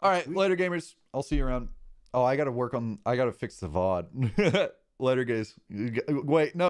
All right, later, gamers. I'll see you around. Oh, I got to work on. I got to fix the VOD. later, guys. Wait, no.